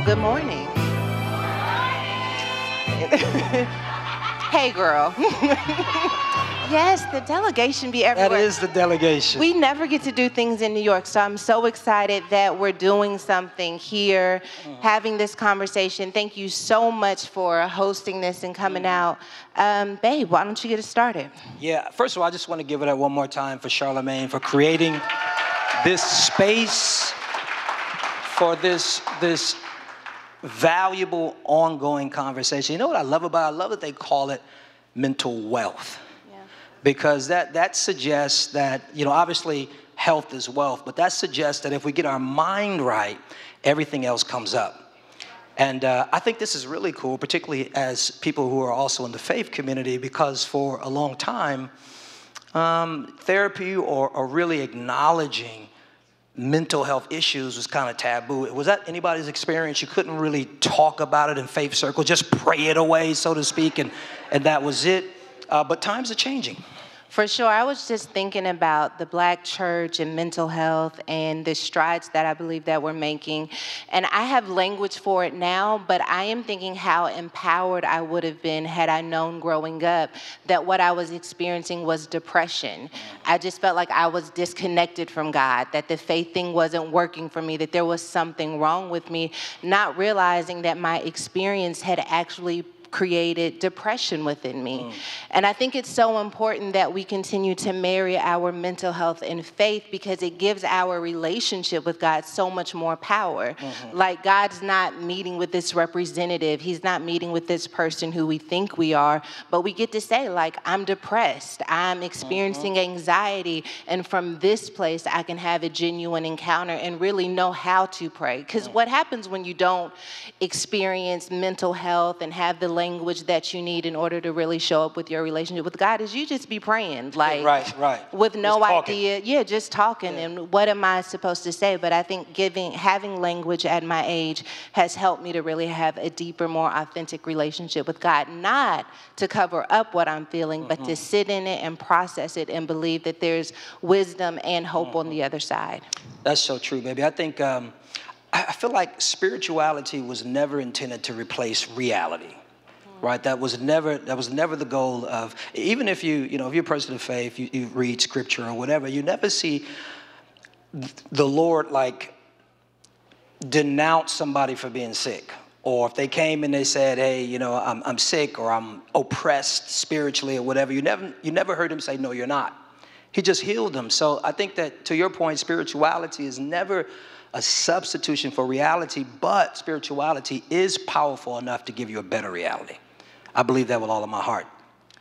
Well, good morning. hey, girl. yes, the delegation be everywhere. That is the delegation. We never get to do things in New York, so I'm so excited that we're doing something here, Mm. having this conversation. Thank you so much for hosting this and coming out. Um, babe, why don't you get us started? yeah, first of all, I just want to give it up one more time for Charlamagne for creating this space for this this valuable ongoing conversation. You know what I love about it? I love that they call it mental wealth. Because that that suggests that, you know, obviously health is wealth, but that suggests that if we get our mind right, everything else comes up. And uh, I think this is really cool, particularly as people who are also in the faith community, because for a long time, um, therapy or, or really acknowledging mental health issues was kind of taboo. Was that anybody's experience? You couldn't really talk about it in faith circles, just pray it away, so to speak, and, and that was it. Uh, but times are changing. For sure. I was just thinking about the black church and mental health and the strides that I believe that we're making. And I have language for it now, but I am thinking how empowered I would have been had I known growing up that what I was experiencing was depression. I just felt like I was disconnected from God, that the faith thing wasn't working for me, that there was something wrong with me, not realizing that my experience had actually created depression within me. Mm. And I think it's so important that we continue to marry our mental health and faith because it gives our relationship with God so much more power. Mm-hmm. Like God's not meeting with this representative, He's not meeting with this person who we think we are, but we get to say, like, I'm depressed, I'm experiencing mm-hmm. anxiety, and from this place, I can have a genuine encounter and really know how to pray. Because mm. what happens when you don't experience mental health and have the language that you need in order to really show up with your relationship with God is you just be praying like right, right. with no idea yeah just talking and what am I supposed to say but I think giving having language at my age has helped me to really have a deeper more authentic relationship with God not to cover up what I'm feeling but Mm-hmm. to sit in it and process it and believe that there's wisdom and hope on Mm-hmm. the other side That's so true, baby. I think um, I feel like spirituality was never intended to replace reality, right? That was never that was never the goal of. Even if you you know if you're a person of faith, you, you read scripture or whatever, you never see the Lord like denounce somebody for being sick. Or if they came and they said, "Hey, you know, I'm, I'm sick or I'm oppressed spiritually or whatever," you never you never heard him say, "No, you're not." He just healed them. So I think that to your point, spirituality is never a substitution for reality, but spirituality is powerful enough to give you a better reality. I believe that with all of my heart.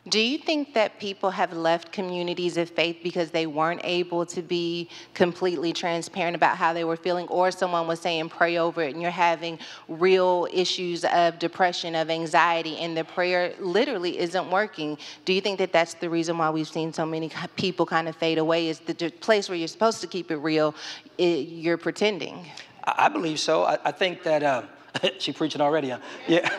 Do you think that people have left communities of faith because they weren't able to be completely transparent about how they were feeling, or someone was saying pray over it and you're having real issues of depression, of anxiety, and the prayer literally isn't working? Do you think that that's the reason why we've seen so many people kind of fade away? Is the place where you're supposed to keep it real, i you're pretending? I I believe so. I, I think that uh, she preaching already. Huh? Yeah.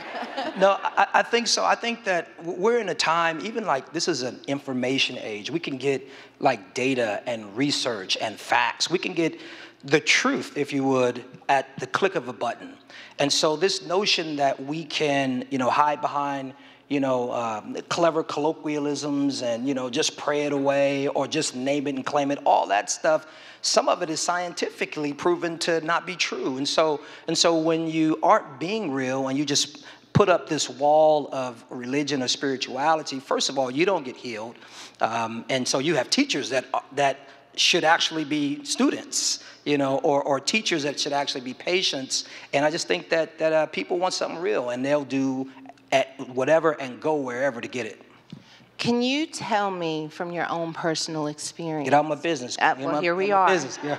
no, I, I think so. I think that we're in a time, even like this is an information age. We can get like data and research and facts. We can get the truth, if you would, at the click of a button. And so this notion that we can, you know, hide behind you know, um, clever colloquialisms and, you know, just pray it away or just name it and claim it, all that stuff, some of it is scientifically proven to not be true. And so, and so when you aren't being real and you just put up this wall of religion or spirituality, first of all, you don't get healed. Um, and so you have teachers that, that should actually be students, you know, or, or teachers that should actually be patients. And I just think that, that uh, people want something real and they'll do at whatever and go wherever to get it. Can you tell me from your own personal experience? Get out of my business. Uh, Get well, my- here we are. Business. Yeah.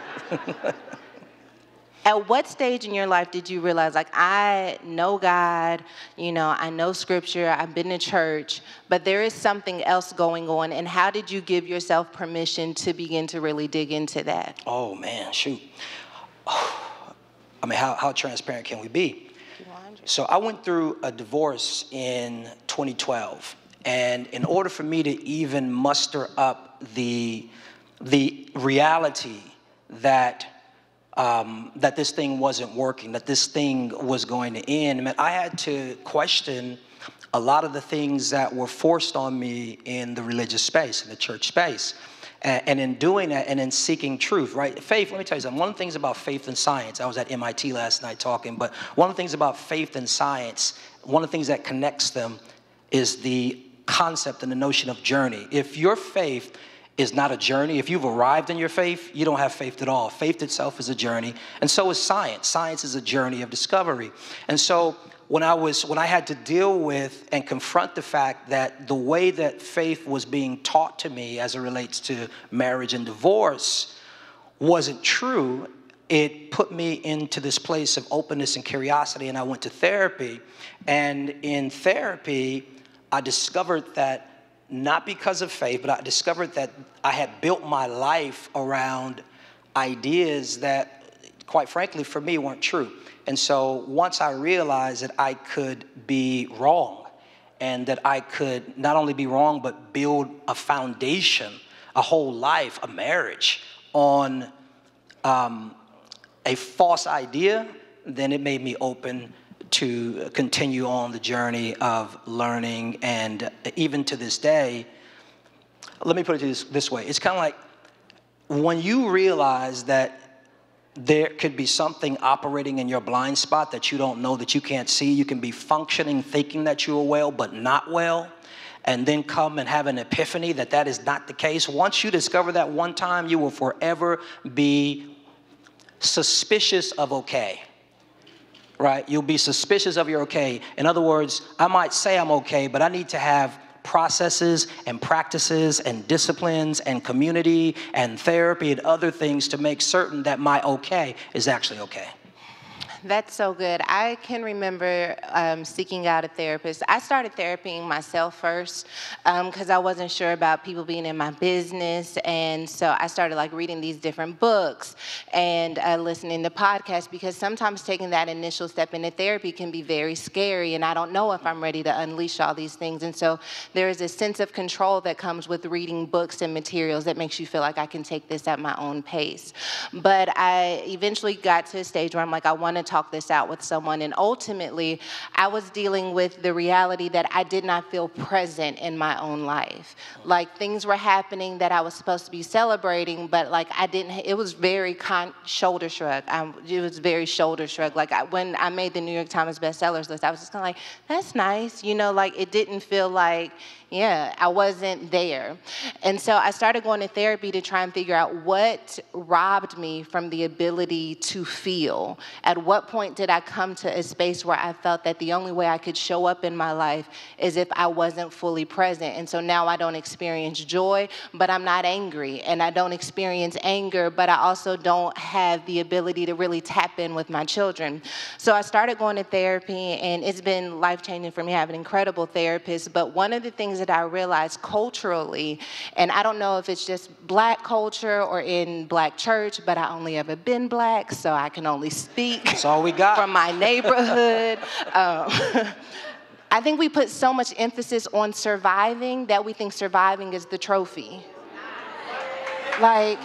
At what stage in your life did you realize, like, I know God, you know, I know scripture, I've been to church, but there is something else going on? And how did you give yourself permission to begin to really dig into that? oh man, shoot. I mean, how, how transparent can we be? So I went through a divorce in 2012, and in order for me to even muster up the the reality that um, that this thing wasn't working, that this thing was going to end. I, I had to question a lot of the things that were forced on me in the religious space, in the church space. And, in doing that and in seeking truth, right? Faith, let me tell you something. One of the things about faith and science, I was at MIT last night talking, but one of the things about faith and science, one of the things that connects them is the concept and the notion of journey. If your faith is not a journey. If you've arrived in your faith, you don't have faith at all. Faith itself is a journey, and so is science. Science is a journey of discovery. And so when I was when I had to deal with and confront the fact that the way that faith was being taught to me as it relates to marriage and divorce wasn't true, it put me into this place of openness and curiosity and I went to therapy. And in therapy, I discovered that not because of faith, but I discovered that I had built my life around ideas that, quite frankly, for me weren't true. And so once I realized that I could be wrong and that I could not only be wrong, but build a foundation, a whole life, a marriage on um, a false idea, then it made me open to continue on the journey of learning. And even to this day, let me put it this, this way it's kind of like when you realize that there could be something operating in your blind spot that you don't know that you can't see. You can be functioning thinking that you are well, but not well, and then come and have an epiphany that that is not the case. Once you discover that one time, you will forever be suspicious of okay right? You'll be suspicious of your okay. In other words, I might say I'm okay, but I need to have processes and practices and disciplines and community and therapy and other things to make certain that my okay is actually okay. That's so good. I can remember um, seeking out a therapist. I started therapying myself first because um, I wasn't sure about people being in my business, and so I started like reading these different books and uh, listening to podcasts because sometimes taking that initial step into therapy can be very scary, and I don't know if I'm ready to unleash all these things. And so there is a sense of control that comes with reading books and materials that makes you feel like I can take this at my own pace. But I eventually got to a stage where I'm like, I want to talk this out with someone. And ultimately, I was dealing with the reality that I did not feel present in my own life. Like things were happening that I was supposed to be celebrating, but like I didn't, it was very con- shoulder shrug. I, it was very shoulder shrug. Like I, when I made the New York Times bestsellers list, I was just kind of like, that's nice. You know, like it didn't feel like, yeah, I wasn't there. And so I started going to therapy to try and figure out what robbed me from the ability to feel. At what point did I come to a space where I felt that the only way I could show up in my life is if I wasn't fully present? And so now I don't experience joy, but I'm not angry. And I don't experience anger, but I also don't have the ability to really tap in with my children. So I started going to therapy, and it's been life changing for me. I have an incredible therapist. But one of the things that I realized culturally, and I don't know if it's just black culture or in black church, but I only ever been black, so I can only speak That's all we got. from my neighborhood. um, I think we put so much emphasis on surviving that we think surviving is the trophy. Like,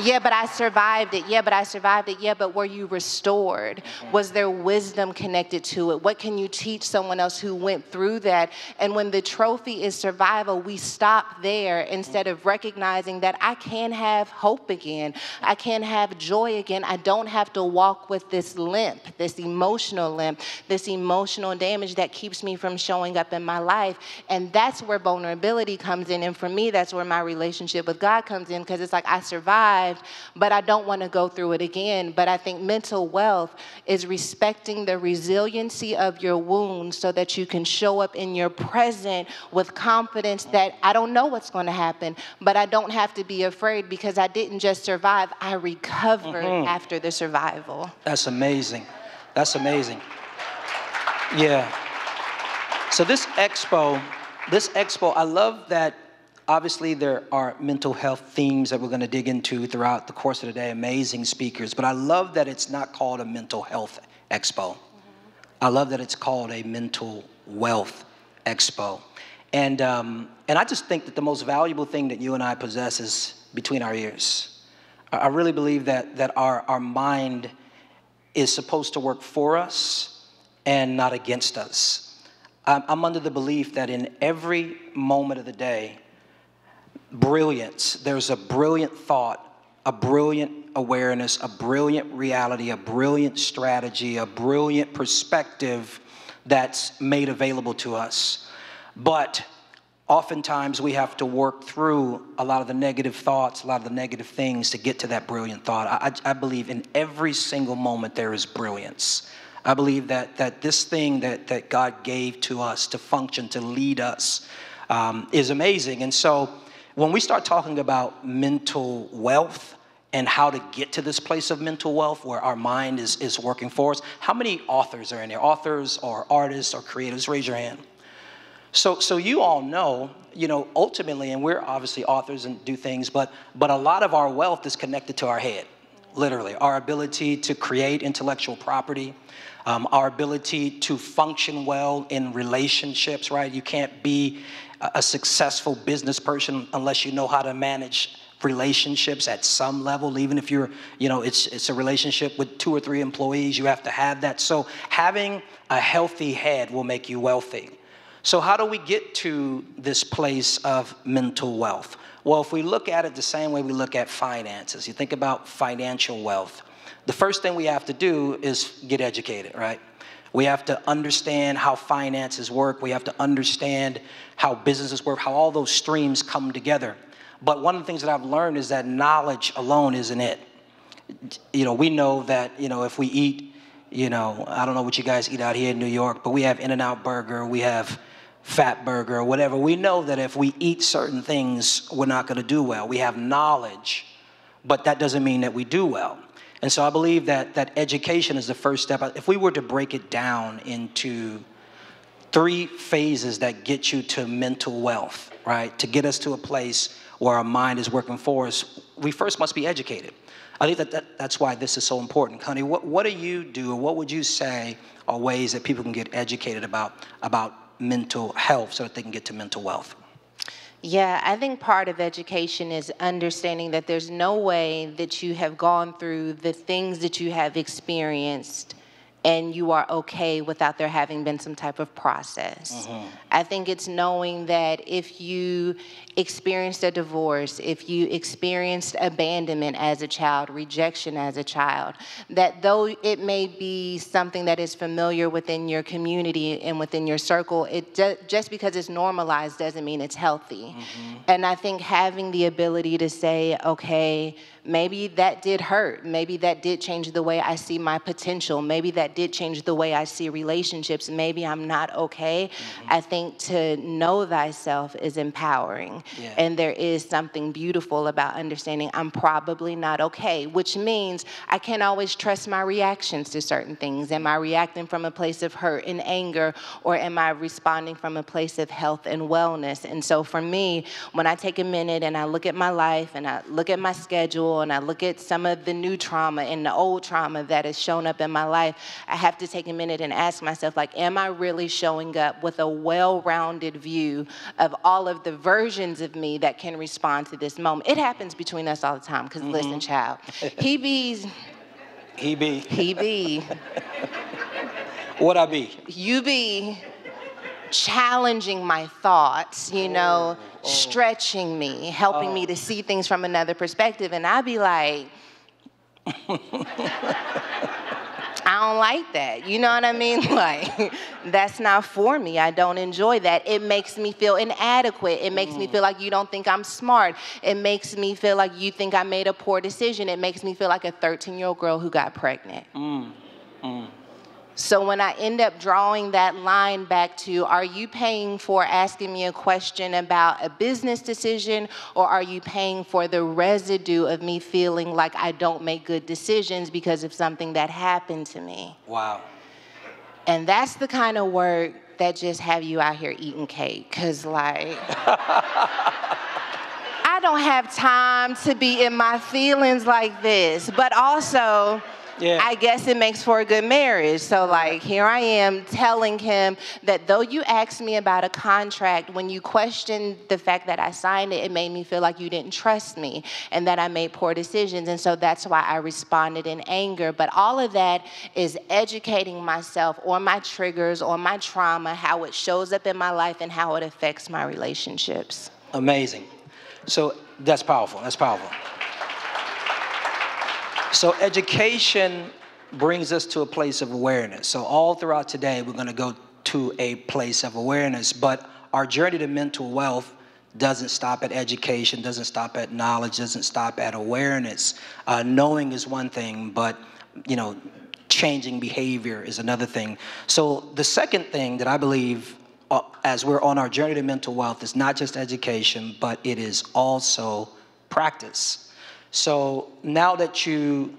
yeah, but I survived it. Yeah, but I survived it. Yeah, but were you restored? Was there wisdom connected to it? What can you teach someone else who went through that? And when the trophy is survival, we stop there instead of recognizing that I can have hope again. I can have joy again. I don't have to walk with this limp, this emotional limp, this emotional damage that keeps me from showing up in my life. And that's where vulnerability comes in. And for me, that's where my relationship with God comes in because it's like I survived survived, but I don't want to go through it again. But I think mental wealth is respecting the resiliency of your wounds so that you can show up in your present with confidence that I don't know what's going to happen, but I don't have to be afraid because I didn't just survive, I recovered mm-hmm. after the survival. That's amazing. That's amazing. Yeah. So this expo, this expo, I love that Obviously, there are mental health themes that we're going to dig into throughout the course of the day, amazing speakers, but I love that it's not called a mental health expo. I love that it's called a mental wealth expo. And, um, and I just think that the most valuable thing that you and I possess is between our ears. I really believe that, that our, our mind is supposed to work for us and not against us. I'm, I'm under the belief that in every moment of the day, brilliance, there's a brilliant thought, a brilliant awareness, a brilliant reality, a brilliant strategy, a brilliant perspective that's made available to us. But oftentimes we have to work through a lot of the negative thoughts, a lot of the negative things to get to that brilliant thought. I, I believe in every single moment there is brilliance. I believe that, that this thing that, that God gave to us to function, to lead us, um, is amazing. And so when we start talking about mental wealth, and how to get to this place of mental wealth where our mind is, is working for us. How many authors are in there? Authors or artists or creators? Raise your hand. So, so you all know, you know, ultimately, and we're obviously authors and do things, but but a lot of our wealth is connected to our head, literally. Our ability to create intellectual property, um, our ability to function well in relationships. Right? You can't be a successful business person unless you know how to manage relationships at some level even if you're you know it's it's a relationship with two or three employees you have to have that so having a healthy head will make you wealthy so, how do we get to this place of mental wealth? Well, if we look at it the same way we look at finances, you think about financial wealth, the first thing we have to do is get educated, right? We have to understand how finances work. We have to understand how businesses work, how all those streams come together. But one of the things that I've learned is that knowledge alone isn't it. You know, we know that, you know, if we eat, you know, I don't know what you guys eat out here in New York, but we have In N Out Burger, we have Fatburger whatever, we know that if we eat certain things, we're not going to do well. We have knowledge, but that doesn't mean that we do well. And so I believe that, that education is the first step. If we were to break it down into three phases that get you to mental wealth, right, to get us to a place where our mind is working for us, we first must be educated. I think that, that that's why this is so important. Honey, what, what do you do, or what would you say are ways that people can get educated about, about mental health so that they can get to mental wealth? Yeah, I think part of education is understanding that there's no way that you have gone through the things that you have experienced and you are okay without there having been some type of process. Mm-hmm. I think it's knowing that if you experienced a divorce, if you experienced abandonment as a child, rejection as a child, that though it may be something that is familiar within your community and within your circle, it just because it's normalized doesn't mean it's healthy. Mm-hmm. And I think having the ability to say, okay, maybe that did hurt. Maybe that did change the way I see my potential. Maybe that did change the way I see relationships. Maybe I'm not okay. Mm-hmm. I think to know thyself is empowering. Yeah. And there is something beautiful about understanding I'm probably not okay, which means I can't always trust my reactions to certain things. Am I reacting from a place of hurt and anger, or am I responding from a place of health and wellness? And so for me, when I take a minute and I look at my life and I look at my schedule, and I look at some of the new trauma and the old trauma that has shown up in my life, I have to take a minute and ask myself, like, am I really showing up with a well-rounded view of all of the versions of me that can respond to this moment? It happens between us all the time, because mm-hmm. listen, child, he be. He be. He be. what I be? You be challenging my thoughts, you know, oh, oh. stretching me, helping oh. me to see things from another perspective. And I'd be like, I don't like that. You know what I mean? Like, that's not for me. I don't enjoy that. It makes me feel inadequate. It makes mm. me feel like you don't think I'm smart. It makes me feel like you think I made a poor decision. It makes me feel like a 13 year old girl who got pregnant. Mm. Mm. So when I end up drawing that line back to, are you paying for asking me a question about a business decision, or are you paying for the residue of me feeling like I don't make good decisions because of something that happened to me? Wow. And that's the kind of work that just have you out here eating cake, cause like. I don't have time to be in my feelings like this, but also Yeah. I guess it makes for a good marriage. So, like, here I am telling him that though you asked me about a contract, when you questioned the fact that I signed it, it made me feel like you didn't trust me and that I made poor decisions. And so that's why I responded in anger. But all of that is educating myself on my triggers, on my trauma, how it shows up in my life, and how it affects my relationships. Amazing. So that's powerful. That's powerful. So education brings us to a place of awareness. So all throughout today, we're going to go to a place of awareness. But our journey to mental wealth doesn't stop at education, doesn't stop at knowledge, doesn't stop at awareness. Uh, knowing is one thing, but you know, changing behavior is another thing. So the second thing that I believe uh, as we're on our journey to mental wealth is not just education, but it is also practice. So now that you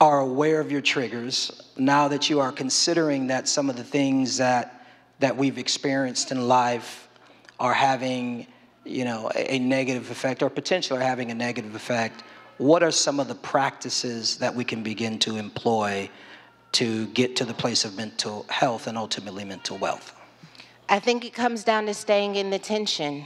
are aware of your triggers, now that you are considering that some of the things that that we've experienced in life are having, you know, a, a negative effect or potentially are having a negative effect, what are some of the practices that we can begin to employ to get to the place of mental health and ultimately mental wealth? I think it comes down to staying in the tension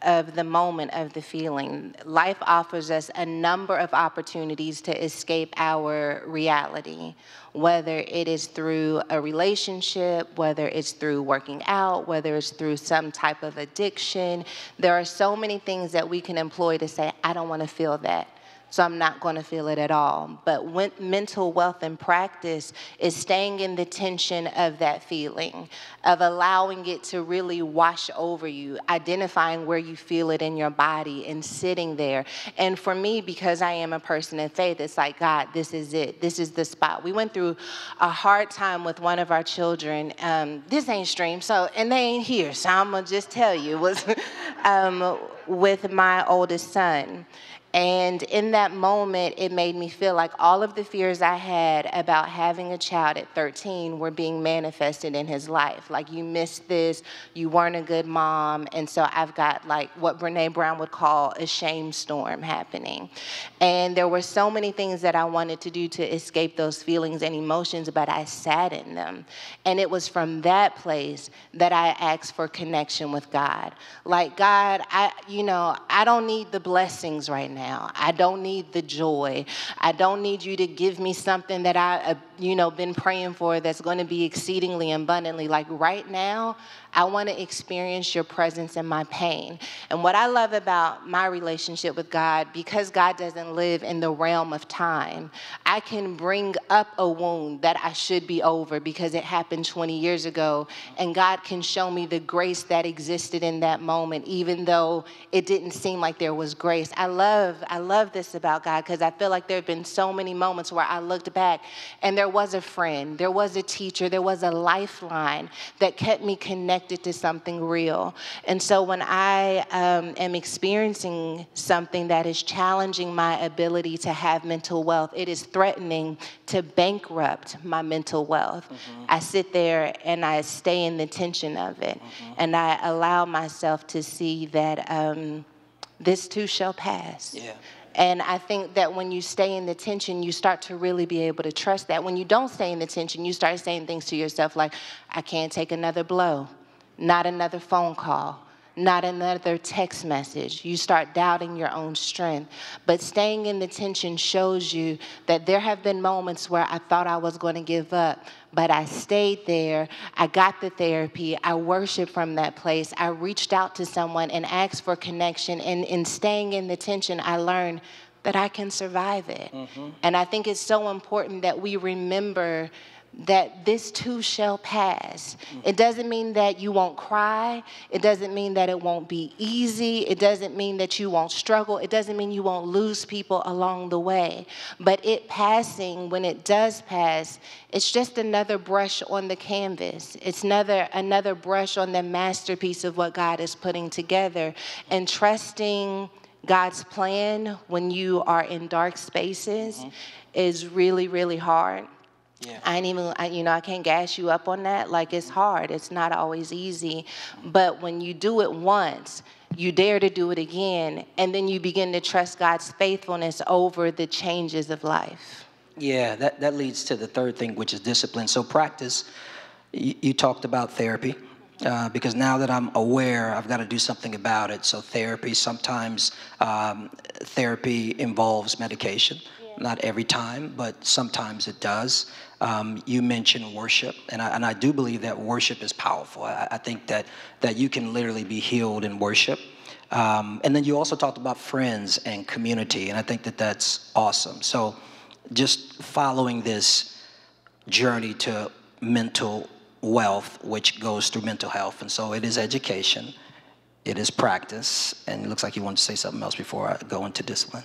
of the moment of the feeling. Life offers us a number of opportunities to escape our reality, whether it is through a relationship, whether it's through working out, whether it's through some type of addiction. There are so many things that we can employ to say, I don't want to feel that so I'm not going to feel it at all. But when, mental wealth and practice is staying in the tension of that feeling, of allowing it to really wash over you, identifying where you feel it in your body and sitting there. And for me, because I am a person of faith, it's like, God, this is it. This is the spot. We went through a hard time with one of our children. Um, this ain't stream, so, and they ain't here, so I'm going to just tell you, was um, with my oldest son. And in that moment, it made me feel like all of the fears I had about having a child at 13 were being manifested in his life. Like, you missed this, you weren't a good mom. And so I've got like what Brene Brown would call a shame storm happening. And there were so many things that I wanted to do to escape those feelings and emotions, but I sat in them. And it was from that place that I asked for connection with God. Like, God, I, you know, I don't need the blessings right now now. I don't need the joy. I don't need you to give me something that I, uh, you know, been praying for that's going to be exceedingly abundantly. Like right now, I want to experience your presence in my pain. And what I love about my relationship with God, because God doesn't live in the realm of time, I can bring up a wound that I should be over because it happened 20 years ago. And God can show me the grace that existed in that moment, even though it didn't seem like there was grace. I love, I love this about God because I feel like there have been so many moments where I looked back and there was a friend, there was a teacher, there was a lifeline that kept me connected connected to something real. And so when I um, am experiencing something that is challenging my ability to have mental wealth, it is threatening to bankrupt my mental wealth. Mm-hmm. I sit there and I stay in the tension of it. Mm-hmm. And I allow myself to see that um, this too shall pass. Yeah. And I think that when you stay in the tension, you start to really be able to trust that. When you don't stay in the tension, you start saying things to yourself like, I can't take another blow not another phone call, not another text message. You start doubting your own strength. But staying in the tension shows you that there have been moments where I thought I was going to give up, but I stayed there. I got the therapy. I worshiped from that place. I reached out to someone and asked for connection. And in staying in the tension, I learned that I can survive it. Mm-hmm. And I think it's so important that we remember that this too shall pass. It doesn't mean that you won't cry. It doesn't mean that it won't be easy. It doesn't mean that you won't struggle. It doesn't mean you won't lose people along the way. But it passing, when it does pass, it's just another brush on the canvas. It's another another brush on the masterpiece of what God is putting together. And trusting God's plan when you are in dark spaces mm-hmm. is really, really hard. Yeah. I ain't even, I, you know, I can't gas you up on that. Like, it's hard. It's not always easy. But when you do it once, you dare to do it again, and then you begin to trust God's faithfulness over the changes of life. Yeah, that, that leads to the third thing, which is discipline. So, practice, you, you talked about therapy. Uh, because now that I'm aware, I've got to do something about it. So therapy, sometimes um, therapy involves medication. Not every time, but sometimes it does. Um, you mentioned worship, and I, and I do believe that worship is powerful. I, I think that, that you can literally be healed in worship. Um, and then you also talked about friends and community, and I think that that's awesome. So just following this journey to mental wealth, which goes through mental health. And so it is education, it is practice, and it looks like you want to say something else before I go into discipline.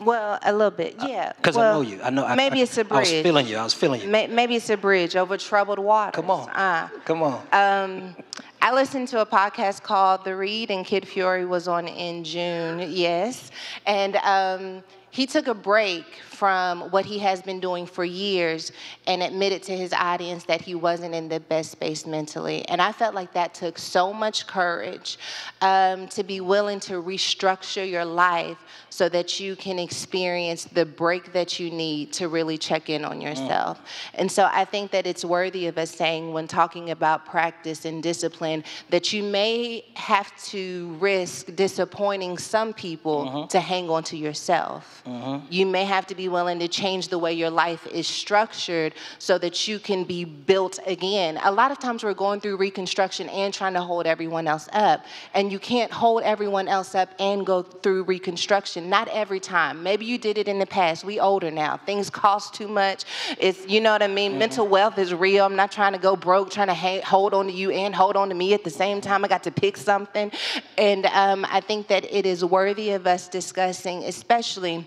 Well, a little bit, yeah. Because well, I know you. I know. Maybe I, it's a bridge. I was feeling you. I was feeling you. Maybe it's a bridge over troubled waters. Come on. Uh, Come on. Um, I listened to a podcast called The Read, and Kid Fury was on in June. Yes, and um, he took a break from what he has been doing for years and admitted to his audience that he wasn't in the best space mentally. And I felt like that took so much courage um, to be willing to restructure your life so that you can experience the break that you need to really check in on yourself. Mm. And so I think that it's worthy of us saying, when talking about practice and discipline, that you may have to risk disappointing some people mm-hmm. to hang on to yourself. Mm-hmm. You may have to be willing to change the way your life is structured so that you can be built again. A lot of times we're going through reconstruction and trying to hold everyone else up, and you can't hold everyone else up and go through reconstruction. Not every time. Maybe you did it in the past. We older now. Things cost too much. It's you know what I mean. Mm-hmm. Mental wealth is real. I'm not trying to go broke, trying to ha- hold on to you and hold on to me at the same time. I got to pick something, and um, I think that it is worthy of us discussing, especially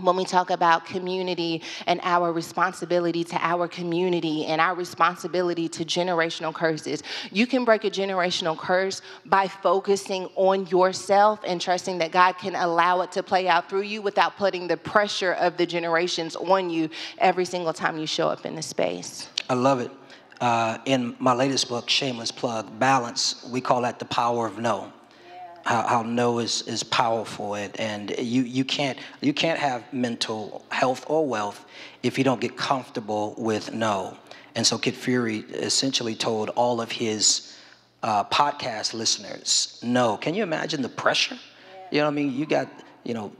when we talk about community and our responsibility to our community and our responsibility to generational curses, you can break a generational curse by focusing on yourself and trusting that God can allow it to play out through you without putting the pressure of the generations on you every single time you show up in the space. I love it. Uh, in my latest book, Shameless Plug, Balance, we call that the power of no how, how no is, is powerful and, and you, you, can't, you can't have mental health or wealth if you don't get comfortable with no. And so Kid Fury essentially told all of his uh, podcast listeners, no. Can you imagine the pressure? You know what I mean? You got, you know,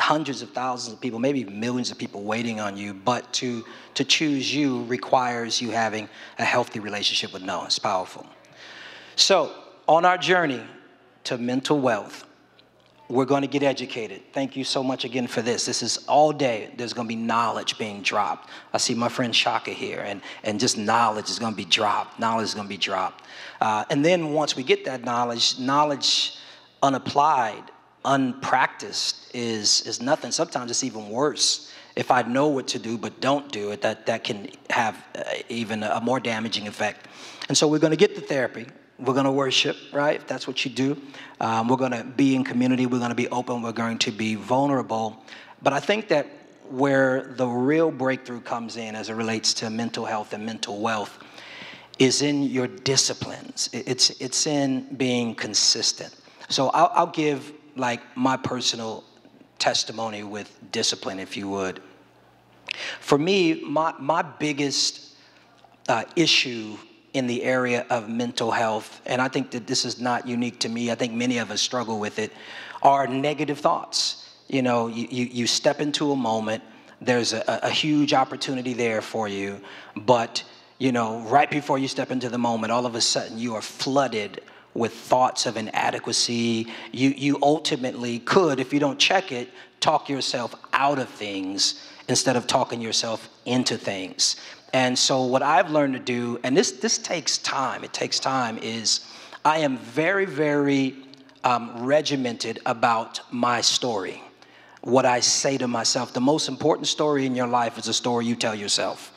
hundreds of thousands of people, maybe millions of people waiting on you, but to, to choose you requires you having a healthy relationship with no. It's powerful. So, on our journey to mental wealth. We're going to get educated. Thank you so much again for this. This is all day. There's going to be knowledge being dropped. I see my friend Shaka here, and, and just knowledge is going to be dropped. Knowledge is going to be dropped. Uh, and then once we get that knowledge, knowledge unapplied, unpracticed is, is nothing. Sometimes it's even worse. If I know what to do but don't do it, that, that can have uh, even a more damaging effect. And so we're going to get the therapy. We're going to worship, right? If that's what you do. Um, we're going to be in community. We're going to be open. We're going to be vulnerable. But I think that where the real breakthrough comes in as it relates to mental health and mental wealth is in your disciplines. It's, it's in being consistent. So I'll, I'll give like my personal testimony with discipline, if you would. For me, my, my biggest uh, issue in the area of mental health, and I think that this is not unique to me, I think many of us struggle with it, are negative thoughts. You know, you, you, you step into a moment, there's a, a huge opportunity there for you, but, you know, right before you step into the moment, all of a sudden you are flooded with thoughts of inadequacy. You, you ultimately could, if you don't check it, talk yourself out of things instead of talking yourself into things. And so what I've learned to do, and this this takes time. It takes time. Is I am very very um, regimented about my story. What I say to myself. The most important story in your life is a story you tell yourself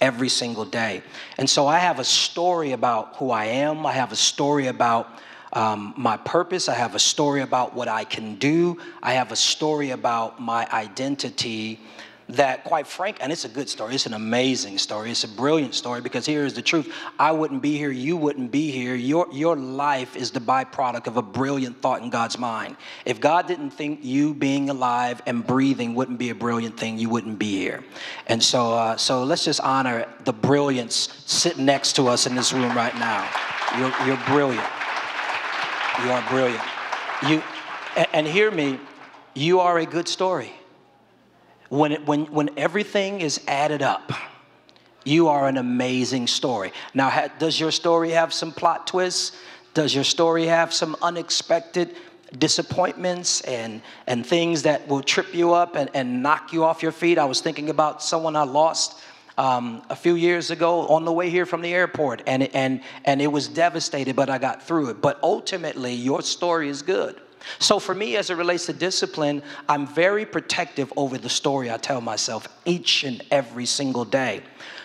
every single day. And so I have a story about who I am. I have a story about um, my purpose. I have a story about what I can do. I have a story about my identity that, quite frank, and it's a good story, it's an amazing story, it's a brilliant story because here is the truth. I wouldn't be here, you wouldn't be here. Your, your life is the byproduct of a brilliant thought in God's mind. If God didn't think you being alive and breathing wouldn't be a brilliant thing, you wouldn't be here. And so, uh, so let's just honor the brilliance sitting next to us in this room right now. You're, you're brilliant. You are brilliant. You, and, and hear me, you are a good story. When, it, when, when everything is added up, you are an amazing story. Now, ha, does your story have some plot twists? Does your story have some unexpected disappointments and, and things that will trip you up and, and knock you off your feet? I was thinking about someone I lost um, a few years ago on the way here from the airport, and, and, and it was devastated, but I got through it. But ultimately, your story is good. So, for me, as it relates to discipline, I'm very protective over the story I tell myself each and every single day.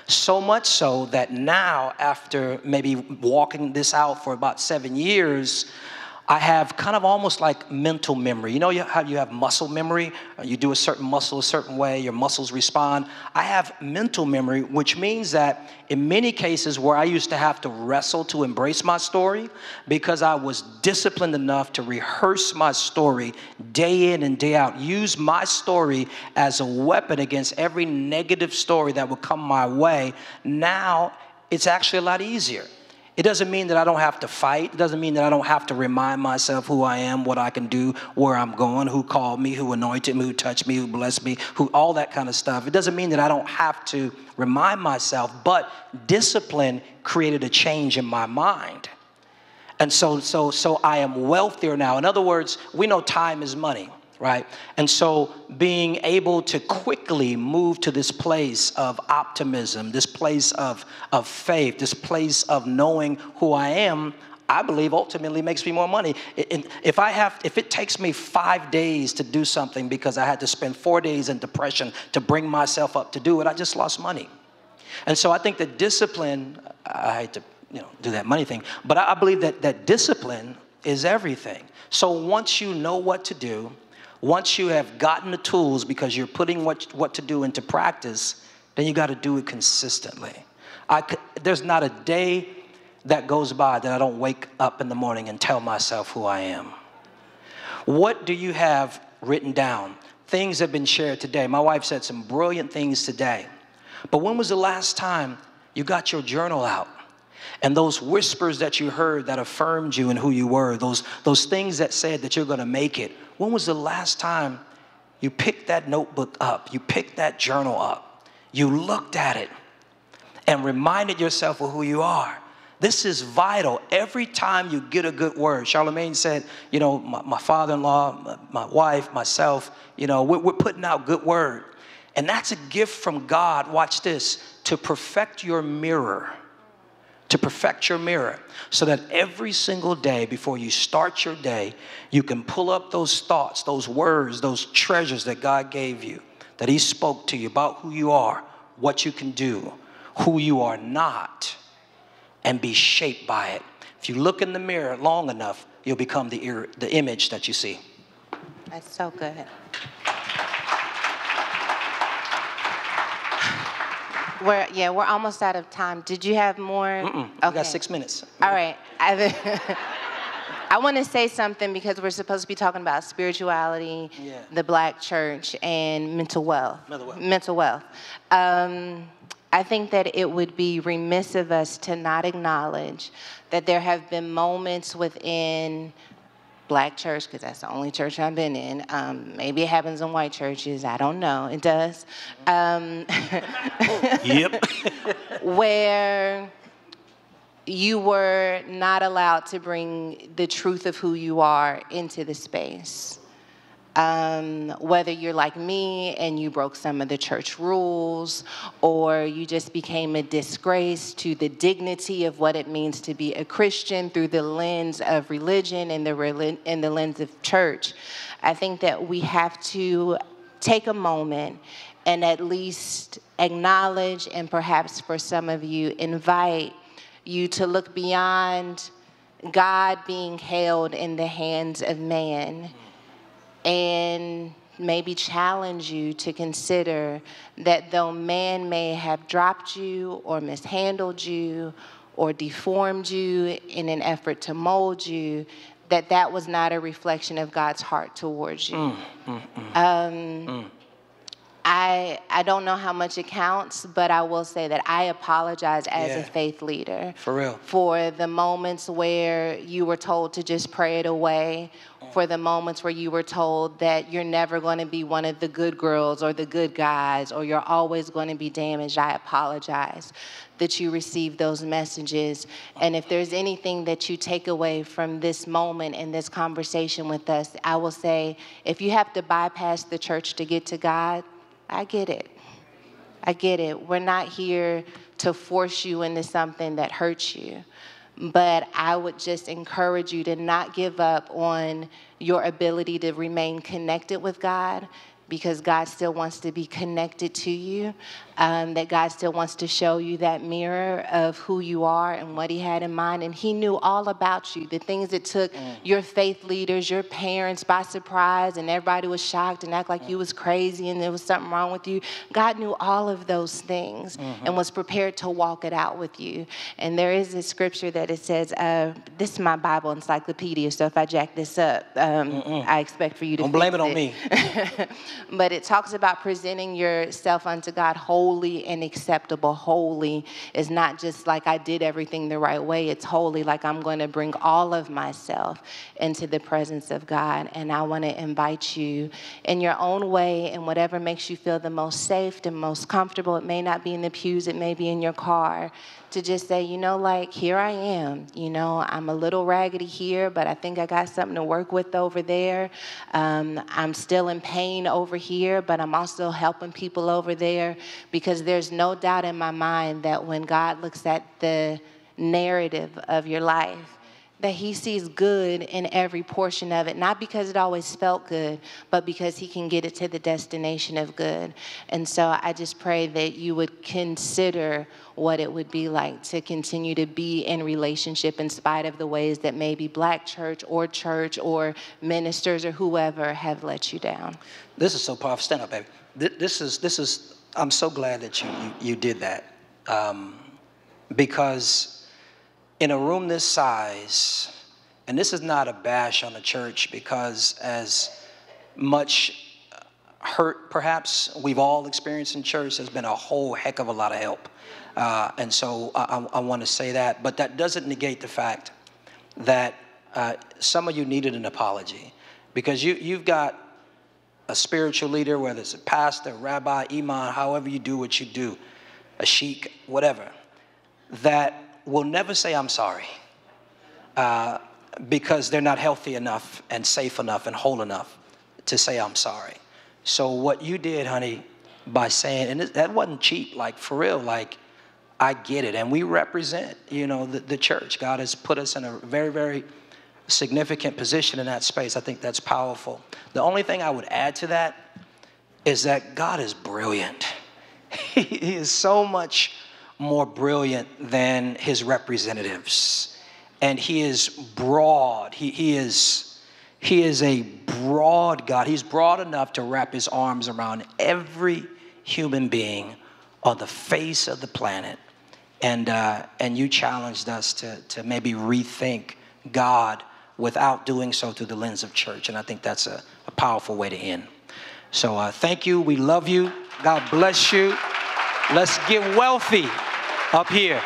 So much so that now, after maybe walking this out for about seven years, I have kind of almost like mental memory. You know how you have muscle memory? Uh, you do a certain muscle a certain way, your muscles respond. I have mental memory, which means that in many cases where I used to have to wrestle to embrace my story, because I was disciplined enough to rehearse my story day in and day out, use my story as a weapon against every negative story that would come my way, now it's actually a lot easier. It doesn't mean that I don't have to fight. It doesn't mean that I don't have to remind myself who I am, what I can do, where I'm going, who called me, who anointed me, who touched me, who blessed me, who all that kind of stuff. It doesn't mean that I don't have to remind myself, but discipline created a change in my mind. And so so so I am wealthier now. In other words, we know time is money right? And so being able to quickly move to this place of optimism, this place of, of faith, this place of knowing who I am, I believe ultimately makes me more money. If I have, if it takes me five days to do something because I had to spend four days in depression to bring myself up to do it, I just lost money. And so I think that discipline, I hate to you know do that money thing, but I believe that that discipline is everything. So once you know what to do, once you have gotten the tools because you're putting what, what to do into practice, then you got to do it consistently. I, there's not a day that goes by that I don't wake up in the morning and tell myself who I am. What do you have written down? Things have been shared today. My wife said some brilliant things today. But when was the last time you got your journal out? And those whispers that you heard that affirmed you and who you were, those, those things that said that you're going to make it, when was the last time you picked that notebook up, you picked that journal up, you looked at it, and reminded yourself of who you are? This is vital. Every time you get a good word, Charlamagne said, you know, my, my father in law, my, my, wife, myself, you know, we're, we're putting out good word. And that's a gift from God, watch this, to perfect your mirror to perfect your mirror so that every single day before you start your day, you can pull up those thoughts, those words, those treasures that God gave you, that He spoke to you about who you are, what you can do, who you are not, and be shaped by it. If you look in the mirror long enough, you'll become the, the image that you see. That's so good. We're yeah, we're almost out of time. Did you have more? Mm-mm. Okay. We got six minutes. All right. I, I want to say something because we're supposed to be talking about spirituality, yeah. the black church, and mental wealth. Mental wealth. Mental wealth. Um, I think that it would be remiss of us to not acknowledge that there have been moments within black church because that's the only church I've been in. Um, maybe it happens in white churches. I don't know. It does. Um, yep. where you were not allowed to bring the truth of who you are into the space. Um, whether you're like me and you broke some of the church rules, or you just became a disgrace to the dignity of what it means to be a Christian through the lens of religion and the, and the lens of church. I think that we have to take a moment and at least acknowledge and perhaps for some of you invite you to look beyond God being held in the hands of man and maybe challenge you to consider that though man may have dropped you or mishandled you or deformed you in an effort to mold you, that that was not a reflection of God's heart towards you. Mm, mm, mm. Um, mm. I I don't know how much it counts, but I will say that I apologize as yeah. a faith leader. For real. For the moments where you were told to just pray it away, mm. for the moments where you were told that you're never going to be one of the good girls or the good guys or you're always going to be damaged. I apologize that you received those messages. And if there's anything that you take away from this moment and this conversation with us, I will say if you have to bypass the church to get to God, I get it. I get it. We're not here to force you into something that hurts you. But I would just encourage you to not give up on your ability to remain connected with God because God still wants to be connected to you, um, that God still wants to show you that mirror of who you are and what He had in mind. And He knew all about you, the things that took mm. your faith leaders, your parents by surprise, and everybody was shocked and act like mm. you was crazy and there was something wrong with you. God knew all of those things mm-hmm. and was prepared to walk it out with you. And there is a scripture that it says, uh, this is my Bible encyclopedia, so if I jack this up, um, I expect for you to Don't blame it on it. me. but it talks about presenting yourself unto God holy and acceptable. Holy is not just like I did everything the right way, it's holy, like I'm going to bring all of myself into the presence of God. And I want to invite you in your own way and whatever makes you feel the most safe and most comfortable. It may not be in the pews, it may be in your car to just say, you know, like, here I am. You know, I'm a little raggedy here, but I think I got something to work with over there. Um, I'm still in pain over here, but I'm also helping people over there because there's no doubt in my mind that when God looks at the narrative of your life, that he sees good in every portion of it, not because it always felt good, but because he can get it to the destination of good. And so I just pray that you would consider what it would be like to continue to be in relationship in spite of the ways that maybe black church or church or ministers or whoever have let you down. This is so powerful. Stand up, baby. This is, this is, I'm so glad that you, you, you did that. Um, because in a room this size, and this is not a bash on the church because as much hurt perhaps we've all experienced in church, there's been a whole heck of a lot of help. Uh, and so I, I want to say that, but that doesn't negate the fact that uh, some of you needed an apology because you, you've got a spiritual leader, whether it's a pastor, rabbi, imam, however you do what you do, a sheik, whatever, that will never say, I'm sorry, uh, because they're not healthy enough and safe enough and whole enough to say, I'm sorry. So, what you did, honey, by saying, and that wasn't cheap, like for real, like, I get it. And we represent, you know, the, the church. God has put us in a very, very significant position in that space. I think that's powerful. The only thing I would add to that is that God is brilliant. he is so much more brilliant than his representatives. And he is broad. He, he, is, he is a broad God. He's broad enough to wrap his arms around every human being on the face of the planet. And, uh, and you challenged us to, to maybe rethink God without doing so through the lens of church. And I think that's a, a powerful way to end. So uh, thank you. We love you. God bless you. Let's get wealthy up here.